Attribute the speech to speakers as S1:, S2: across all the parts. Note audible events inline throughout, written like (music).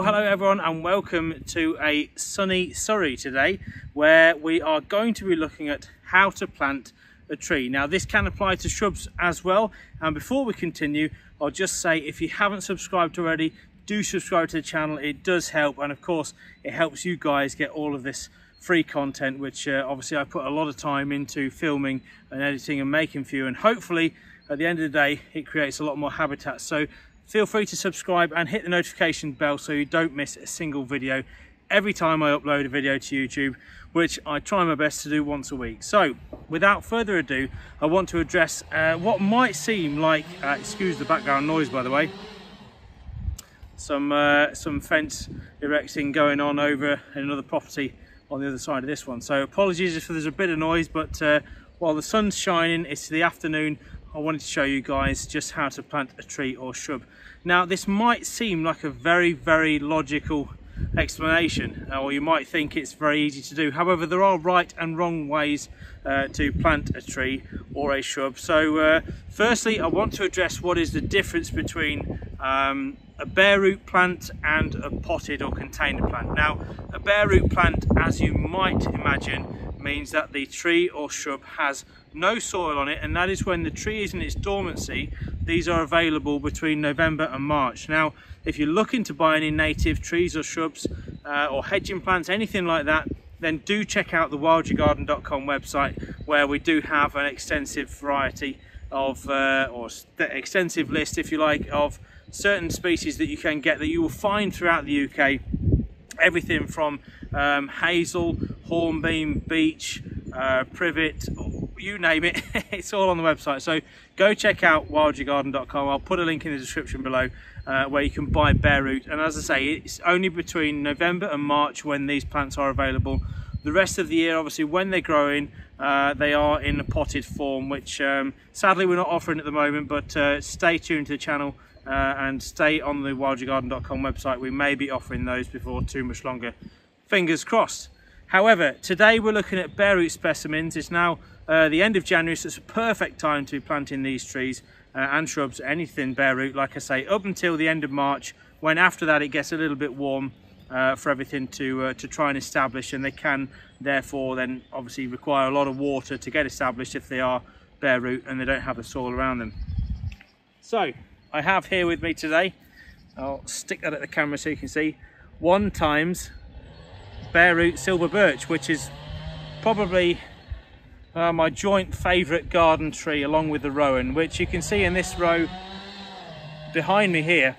S1: Well, hello everyone and welcome to a sunny Surrey today where we are going to be looking at how to plant a tree. Now this can apply to shrubs as well and before we continue I'll just say if you haven't subscribed already do subscribe to the channel it does help and of course it helps you guys get all of this free content which uh, obviously I put a lot of time into filming and editing and making for you and hopefully at the end of the day it creates a lot more habitat so feel free to subscribe and hit the notification bell so you don't miss a single video every time I upload a video to YouTube, which I try my best to do once a week. So without further ado, I want to address uh, what might seem like, uh, excuse the background noise by the way, some, uh, some fence erecting going on over another property on the other side of this one. So apologies if there's a bit of noise, but uh, while the sun's shining, it's the afternoon, I wanted to show you guys just how to plant a tree or shrub. Now this might seem like a very, very logical explanation uh, or you might think it's very easy to do. However there are right and wrong ways uh, to plant a tree or a shrub. So uh, firstly I want to address what is the difference between um, a bare root plant and a potted or container plant. Now a bare root plant as you might imagine means that the tree or shrub has no soil on it and that is when the tree is in its dormancy these are available between November and March. Now if you're looking to buy any native trees or shrubs uh, or hedging plants anything like that then do check out the wildyourgarden.com website where we do have an extensive variety of uh, or extensive list if you like of certain species that you can get that you will find throughout the UK everything from um, hazel, hornbeam, beech, uh, privet, you name it, (laughs) it's all on the website. So go check out wildyourgarden.com. I'll put a link in the description below uh, where you can buy bare root. And as I say, it's only between November and March when these plants are available. The rest of the year, obviously, when they're growing, uh, they are in a potted form, which um, sadly we're not offering at the moment, but uh, stay tuned to the channel uh, and stay on the wildyourgarden.com website. We may be offering those before too much longer. Fingers crossed. However, today we're looking at bare root specimens. It's now uh, the end of January, so it's a perfect time to be planting these trees uh, and shrubs, anything bare root, like I say, up until the end of March, when after that it gets a little bit warm uh, for everything to, uh, to try and establish, and they can therefore then obviously require a lot of water to get established if they are bare root and they don't have the soil around them. So, I have here with me today, I'll stick that at the camera so you can see, one times bare root silver birch, which is probably uh, my joint favourite garden tree along with the rowan, which you can see in this row behind me here.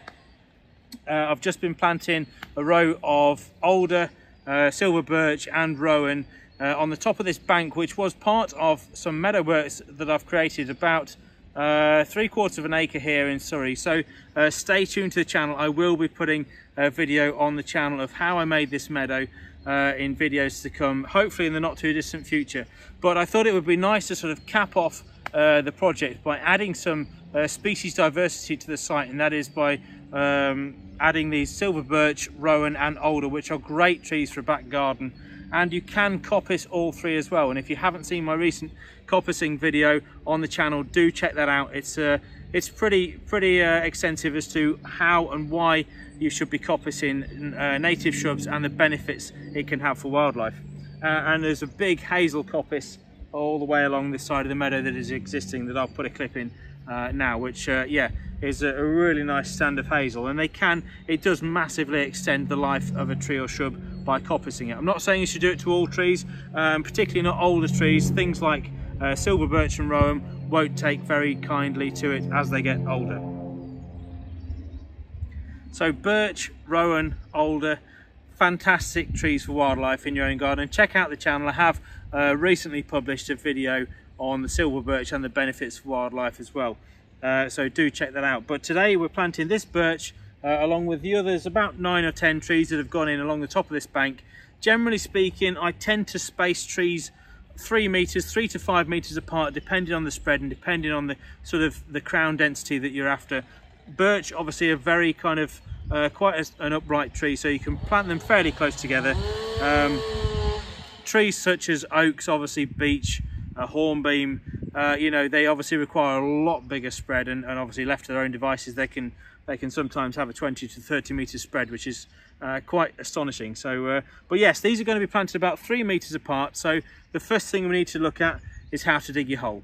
S1: Uh, I've just been planting a row of alder, uh, silver birch and rowan uh, on the top of this bank, which was part of some meadowworks that I've created about uh, three quarters of an acre here in Surrey. So uh, stay tuned to the channel. I will be putting a video on the channel of how I made this meadow uh, in videos to come, hopefully in the not too distant future. But I thought it would be nice to sort of cap off uh, the project by adding some uh, species diversity to the site, and that is by um, adding these silver birch, rowan and alder, which are great trees for a back garden. And you can coppice all three as well. And if you haven't seen my recent coppicing video on the channel, do check that out. It's uh, it's pretty pretty uh, extensive as to how and why you should be coppicing uh, native shrubs and the benefits it can have for wildlife. Uh, and there's a big hazel coppice all the way along this side of the meadow that is existing that I'll put a clip in uh, now, which uh, yeah, is a, a, really nice stand of hazel. And they can, it does massively extend the life of a tree or shrub by coppicing it. I'm not saying you should do it to all trees, um, particularly not older trees, things like uh, silver birch and rowan won't take very kindly to it as they get older. So birch, rowan, alder, fantastic trees for wildlife in your own garden. Check out the channel. I have uh, recently published a video on the silver birch and the benefits for wildlife as well. Uh, so do check that out. But today we're planting this birch uh, along with the others, about nine or 10 trees that have gone in along the top of this bank. Generally speaking, I tend to space trees three meters, three to five meters apart, depending on the spread and depending on the sort of the crown density that you're after. Birch, obviously a very kind of, uh, quite a, an upright tree, so you can plant them fairly close together. Um, trees such as oaks, obviously beech, a hornbeam, uh, you know, they obviously require a lot bigger spread and, and, obviously left to their own devices, they can they can sometimes have a 20 to 30 meter spread, which is uh, quite astonishing. So, uh, but yes, these are going to be planted about three meters apart. So the first thing we need to look at is how to dig your hole.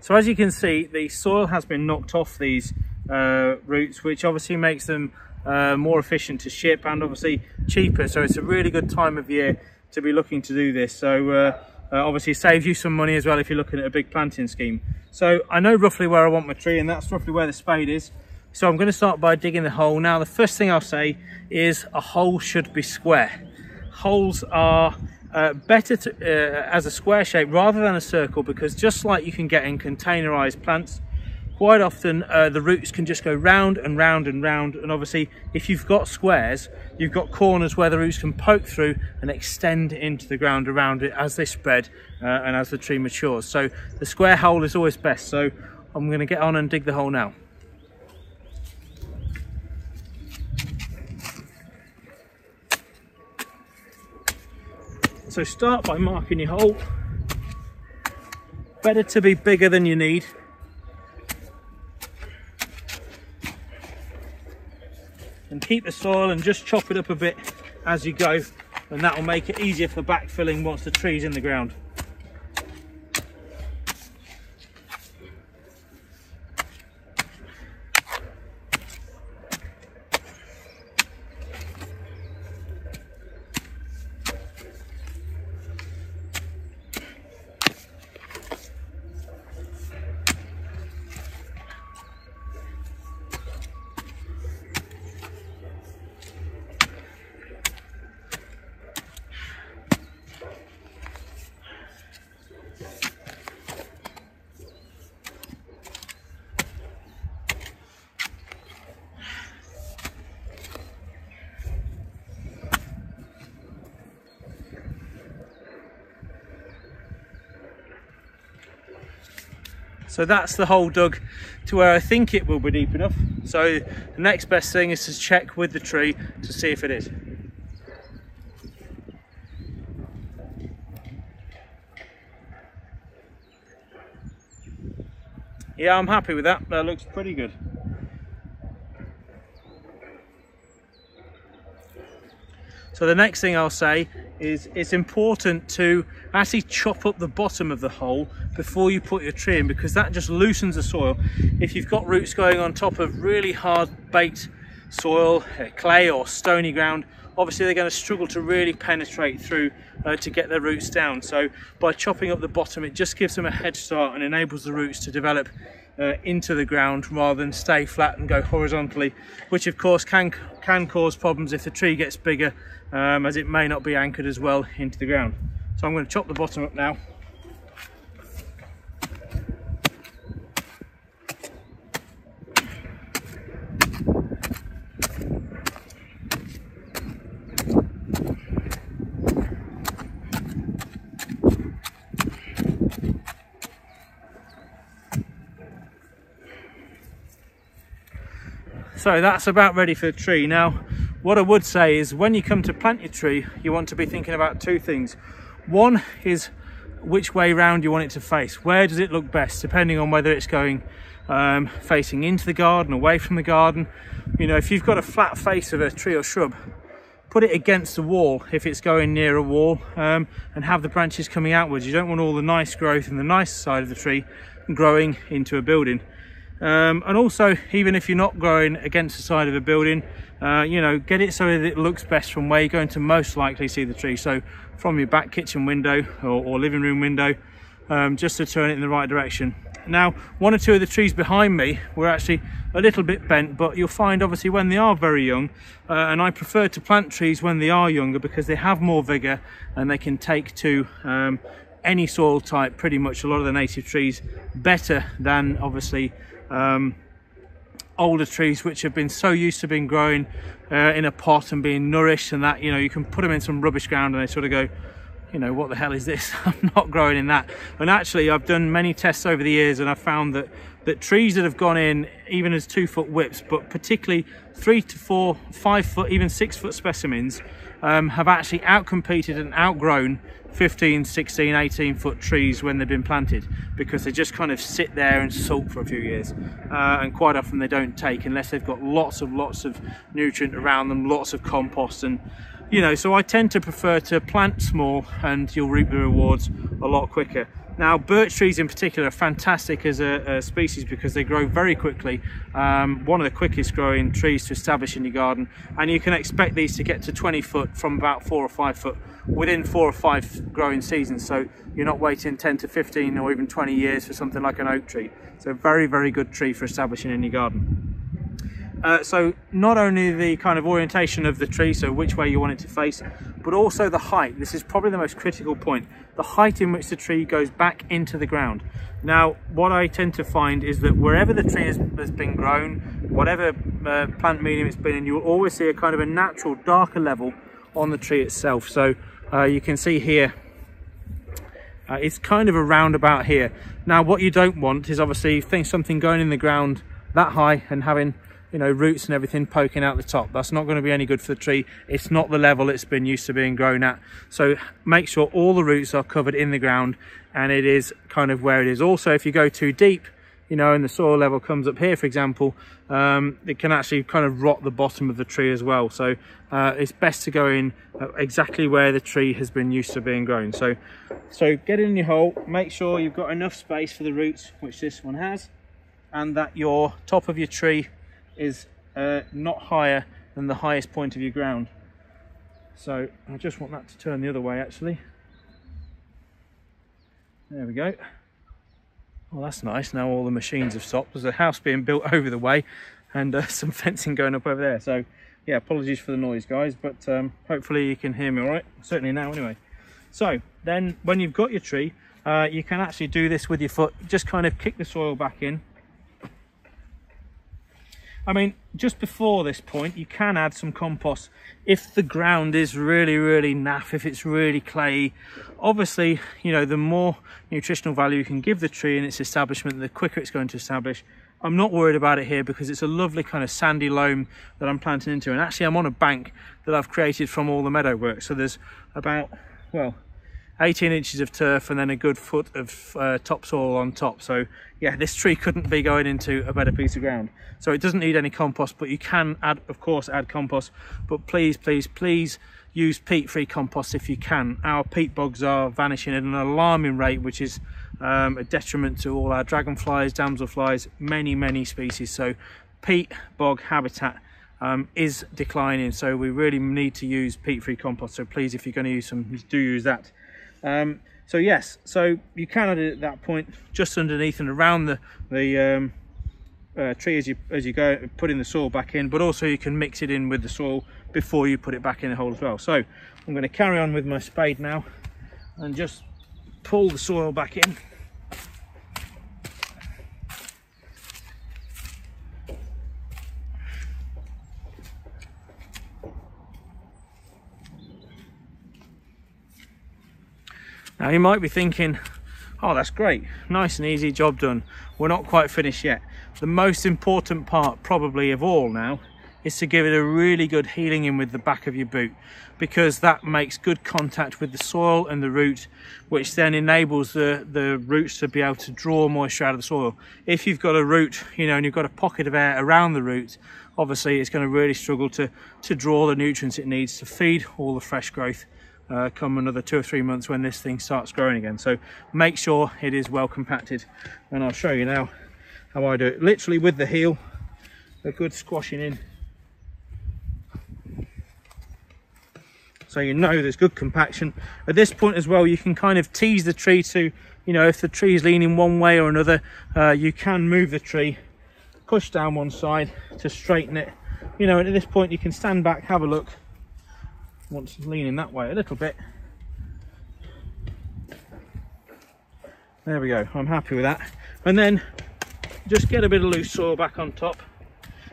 S1: So as you can see, the soil has been knocked off these uh, roots, which obviously makes them uh, more efficient to ship and obviously cheaper. So it's a really good time of year to be looking to do this. So uh, obviously saves you some money as well if you're looking at a big planting scheme. So I know roughly where I want my tree and that's roughly where the spade is. So I'm going to start by digging the hole. Now the first thing I'll say is a hole should be square. Holes are uh, better to, uh, as a square shape rather than a circle because just like you can get in containerized plants, quite often uh, the roots can just go round and round and round and obviously if you've got squares you've got corners where the roots can poke through and extend into the ground around it as they spread uh, and as the tree matures so the square hole is always best so I'm going to get on and dig the hole now So start by marking your hole. Better to be bigger than you need. Keep the soil and just chop it up a bit as you go and that will make it easier for backfilling once the tree's in the ground. So that's the hole dug to where I think it will be deep enough. So the next best thing is to check with the tree to see if it is. Yeah, I'm happy with that. That looks pretty good. So the next thing I'll say is it's important to actually chop up the bottom of the hole before you put your tree in because that just loosens the soil. If you've got roots going on top of really hard baked soil, uh, clay or stony ground, obviously they're going to struggle to really penetrate through uh, to get their roots down. So by chopping up the bottom, it just gives them a head start and enables the roots to develop uh, into the ground rather than stay flat and go horizontally, which of course can, can cause problems if the tree gets bigger um, as it may not be anchored as well into the ground. So I'm going to chop the bottom up now. So that's about ready for the tree. Now, what I would say is when you come to plant your tree, you want to be thinking about two things. One is which way round you want it to face. Where does it look best, depending on whether it's going um, facing into the garden, away from the garden. You know, if you've got a flat face of a tree or shrub, put it against the wall if it's going near a wall um, and have the branches coming outwards. You don't want all the nice growth in the nice side of the tree growing into a building. Um, and also, even if you're not growing against the side of a building, uh, you know, get it so that it looks best from where you're going to most likely see the tree. So from your back kitchen window or, or living room window, um, just to turn it in the right direction. Now, one or two of the trees behind me were actually a little bit bent, but you'll find obviously when they are very young, uh, and I prefer to plant trees when they are younger because they have more vigor and they can take to um, any soil type, pretty much a lot of the native trees, better than obviously um, older trees which have been so used to being growing uh, in a pot and being nourished and that you know you can put them in some rubbish ground and they sort of go you know what the hell is this? (laughs) I'm not growing in that. And actually i've done many tests over the years and i've found that that trees that have gone in even as two foot whips but particularly three to four five foot even six foot specimens um, have actually outcompeted and outgrown 15, 16, 18 foot trees when they've been planted because they just kind of sit there and sulk for a few years. Uh, and quite often they don't take unless they've got lots of lots of nutrient around them, lots of compost and you know, so I tend to prefer to plant small and you'll reap the rewards a lot quicker. Now, birch trees in particular are fantastic as a, a species because they grow very quickly. Um, one of the quickest growing trees to establish in your garden. And you can expect these to get to 20 foot from about four or five foot within four or five growing seasons. So you're not waiting 10 to 15 or even 20 years for something like an oak tree. So a very, very good tree for establishing in your garden. Uh, so not only the kind of orientation of the tree, so which way you want it to face, but also the height. This is probably the most critical point. The height in which the tree goes back into the ground. Now, what I tend to find is that wherever the tree has, has been grown, whatever uh, plant medium it's been in, you will always see a kind of a natural darker level on the tree itself. So uh, you can see here, uh, it's kind of around about here. Now, what you don't want is obviously think something going in the ground that high and having you know, roots and everything poking out the top. That's not going to be any good for the tree. It's not the level it's been used to being grown at. So make sure all the roots are covered in the ground and it is kind of where it is. Also, if you go too deep, you know, and the soil level comes up here, for example, um, it can actually kind of rot the bottom of the tree as well. So uh, it's best to go in exactly where the tree has been used to being grown. So, so get in your hole, make sure you've got enough space for the roots, which this one has, and that your top of your tree is uh, not higher than the highest point of your ground. So I just want that to turn the other way actually. There we go. Well, that's nice. Now all the machines have stopped. There's a house being built (laughs) over the way and uh, (laughs) some fencing going up over there. So yeah, apologies for the noise guys, but um, hopefully you can hear me all right. Certainly now anyway. So then when you've got your tree, uh, you can actually do this with your foot. Just kind of kick the soil back in I mean, just before this point, you can add some compost if the ground is really, really naff, if it's really clayey. Obviously, you know, the more nutritional value you can give the tree in its establishment, the quicker it's going to establish. I'm not worried about it here because it's a lovely kind of sandy loam that I'm planting into. And actually, I'm on a bank that I've created from all the meadow work. So there's about, well, 18 inches of turf and then a good foot of uh, topsoil on top. So yeah, this tree couldn't be going into a better piece of ground. So it doesn't need any compost, but you can add, of course, add compost. But please, please, please use peat-free compost if you can. Our peat bogs are vanishing at an alarming rate, which is um, a detriment to all our dragonflies, damselflies, many, many species. So peat bog habitat um, is declining. So we really need to use peat-free compost. So please, if you're going to use some, do use that. Um, so yes, so you can add it at that point, just underneath and around the, the um, uh, tree as you, as you go putting the soil back in, but also you can mix it in with the soil before you put it back in the hole as well. So I'm going to carry on with my spade now and just pull the soil back in. Now you might be thinking, oh that's great, nice and easy, job done. We're not quite finished yet. The most important part probably of all now is to give it a really good heeling in with the back of your boot because that makes good contact with the soil and the root which then enables the the roots to be able to draw moisture out of the soil if you've got a root you know and you've got a pocket of air around the root obviously it's going to really struggle to to draw the nutrients it needs to feed all the fresh growth uh, come another two or three months when this thing starts growing again. So make sure it is well compacted and I'll show you now how I do it. Literally with the heel, a good squashing in. So you know there's good compaction. At this point as well, you can kind of tease the tree to, you know, if the tree is leaning one way or another, uh, you can move the tree, push down one side to straighten it. You know, and at this point you can stand back, have a look, want to lean in that way a little bit. There we go, I'm happy with that. And then just get a bit of loose soil back on top.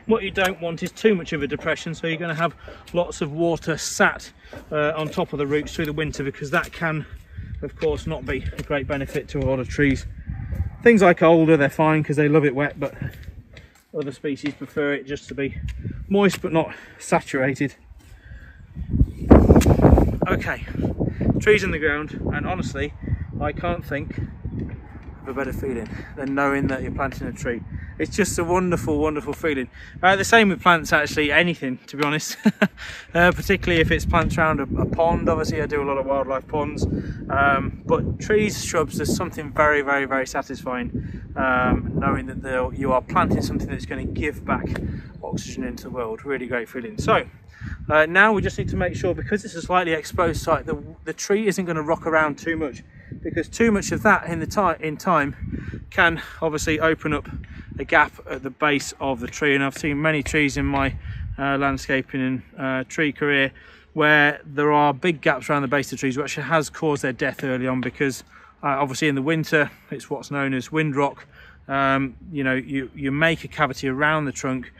S1: What you don't want is too much of a depression, so you're going to have lots of water sat uh, on top of the roots through the winter because that can, of course, not be a great benefit to a lot of trees. Things like alder, they're fine because they love it wet, but other species prefer it just to be moist but not saturated. Okay, trees in the ground and honestly I can't think of a better feeling than knowing that you're planting a tree it's just a wonderful wonderful feeling. Uh, the same with plants actually anything to be honest. (laughs) Uh, particularly if it's plants around a, a, pond. Obviously I do a lot of wildlife ponds. Um, but trees shrubs there's something very very very satisfying um, knowing that you are planting something that's going to give back oxygen into the world. Really great feeling. So uh, now we just need to make sure because it's a slightly exposed site the, the tree isn't going to rock around too much. Because too much of that in the time in time can obviously open up a gap at the base of the tree. And I've seen many trees in my uh, landscaping and uh, tree career where there are big gaps around the base of the trees which has caused their death early on because uh, obviously in the winter it's what's known as windrock. Um, you know you you make a cavity around the trunk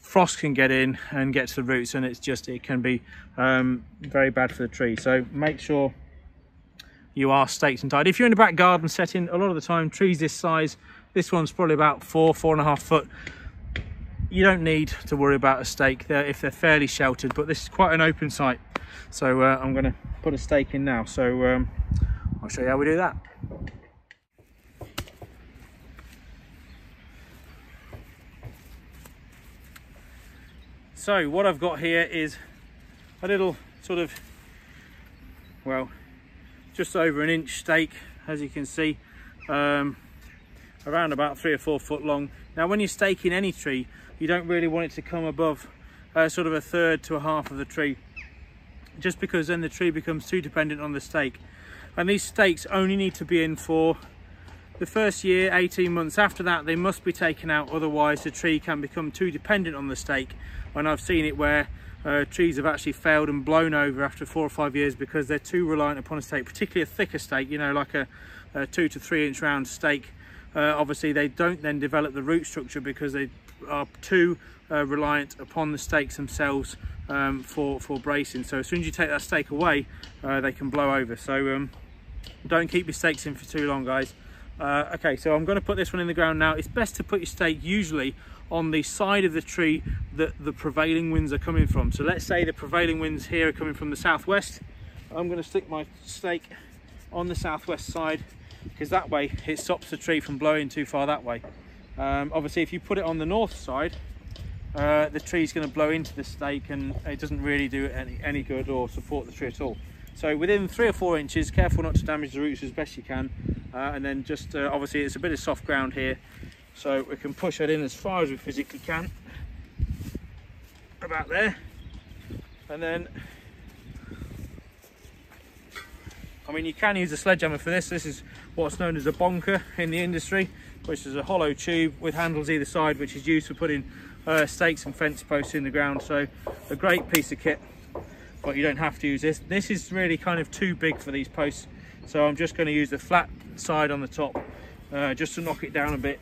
S1: frost can get in and get to the roots and it's just it can be um, very bad for the tree. So make sure you are staked and tied. If you're in a back garden setting a lot of the time trees this size this one's probably about four, four and a half foot. You don't need to worry about a stake there if they're fairly sheltered, but this is quite an open site. So uh, I'm gonna put a stake in now. So um, I'll show you how we do that. So what I've got here is a little sort of, well, just over an inch stake, as you can see. Um, around about three or four foot long. Now when you're staking any tree, you don't really want it to come above uh, sort of a third to a half of the tree, just because then the tree becomes too dependent on the stake. And these stakes only need to be in for the first year, 18 months. After that, they must be taken out, otherwise the tree can become too dependent on the stake. And I've seen it where uh, trees have actually failed and blown over after four or five years because they're too reliant upon a stake, particularly a thicker stake, you know, like a, a two to three inch round stake uh, obviously they don't then develop the root structure because they are too uh, reliant upon the stakes themselves um, for, for bracing. So as soon as you take that stake away, uh, they can blow over. So um, don't keep your stakes in for too long, guys. Uh, okay, so I'm going to put this one in the ground now. It's best to put your stake usually on the side of the tree that the prevailing winds are coming from. So let's say the prevailing winds here are coming from the southwest. I'm going to stick my stake on the southwest side because that way it stops the tree from blowing too far that way. Um, obviously if you put it on the north side uh, the tree is going to blow into the stake and it doesn't really do any, any good or support the tree at all. So within three or four inches, careful not to damage the roots as best you can. Uh, and then just, uh, obviously it's a bit of soft ground here. So we can push that in as far as we physically can. About there. And then I mean, you can use a sledgehammer for this. This is what's known as a bonker in the industry, which is a hollow tube with handles either side, which is used for putting uh, stakes and fence posts in the ground. So a great piece of kit, but you don't have to use this. This is really kind of too big for these posts. So I'm just going to use the flat side on the top uh, just to knock it down a bit.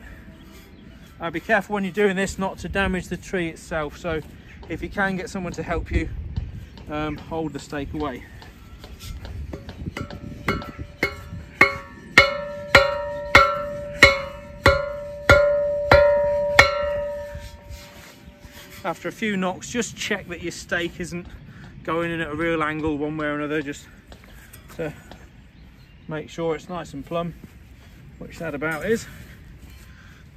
S1: Uh, be careful when you're doing this not to damage the tree itself. So if you can get someone to help you, um, hold the stake away. After a few knocks just check that your stake isn't going in at a real angle one way or another just to make sure it's nice and plumb which that about is.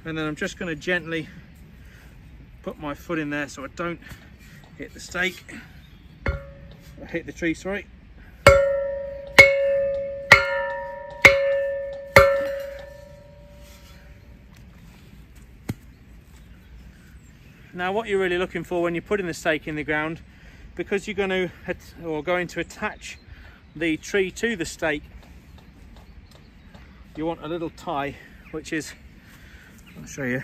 S1: And then I'm just going to gently put my foot in there so I don't hit the stake. Hit the tree sorry Now what you're really looking for when you're putting the stake in the ground, because you're going to, or going to attach the tree to the stake, you want a little tie, which is, I'll show you,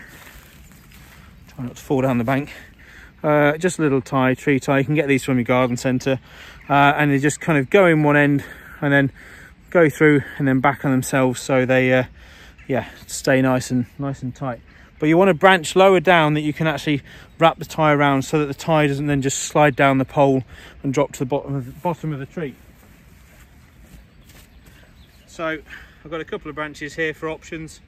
S1: try not to fall down the bank, uh, just a little tie, tree tie, you can get these from your garden centre, uh, and they just kind of go in one end and then go through and then back on themselves so they, uh, yeah, stay nice and nice and tight but you want to branch lower down that you can actually wrap the tie around so that the tie doesn't then just slide down the pole and drop to the bottom of the, bottom of the tree. So I've got a couple of branches here for options.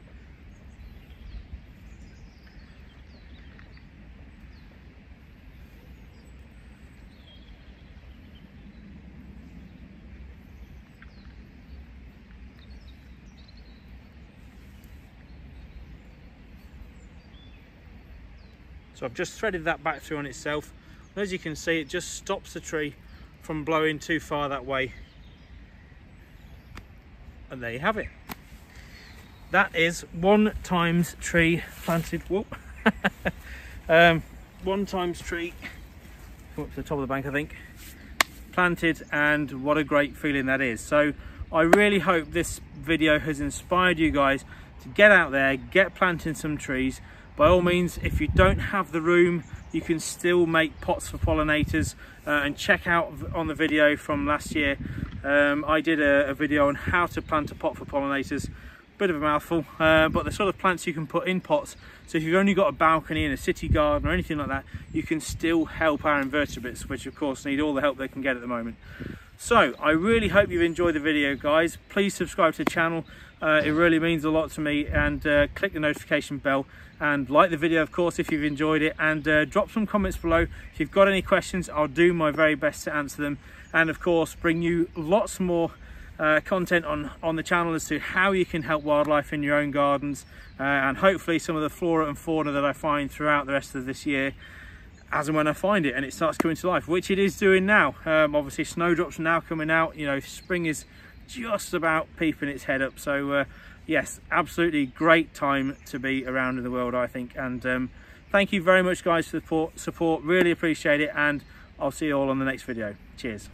S1: So I've just threaded that back through on itself. And as you can see, it just stops the tree from blowing too far that way. And there you have it. That is one times tree planted. Whoop. (laughs) um, one times tree. Up to the top of the bank, I think. Planted, and what a great feeling that is. So I really hope this video has inspired you guys to get out there, get planting some trees. By all means, if you don't have the room, you can still make pots for pollinators uh, and check out on the video from last year. Um, I did a, a, video on how to plant a pot for pollinators. Bit of a mouthful, uh, but the sort of plants you can put in pots. So if you've only got a balcony in a city garden or anything like that, you can still help our invertebrates, which of course need all the help they can get at the moment. So I really hope you've enjoyed the video guys. Please subscribe to the channel. Uh, it really means a lot to me and uh, click the notification bell and like the video of course if you've enjoyed it and uh, drop some comments below. If you've got any questions I'll do my very best to answer them and of course bring you lots more uh, content on on the channel as to how you can help wildlife in your own gardens uh, and hopefully some of the flora and fauna that I find throughout the rest of this year as and when I find it and it starts coming to life, which it is doing now. Um, obviously snowdrops are now coming out, you know, spring is just about peeping its head up. So uh, yes, absolutely great time to be around in the world, I think. And um, thank you very much guys for the support, support, really appreciate it. And I'll see you all on the next video. Cheers.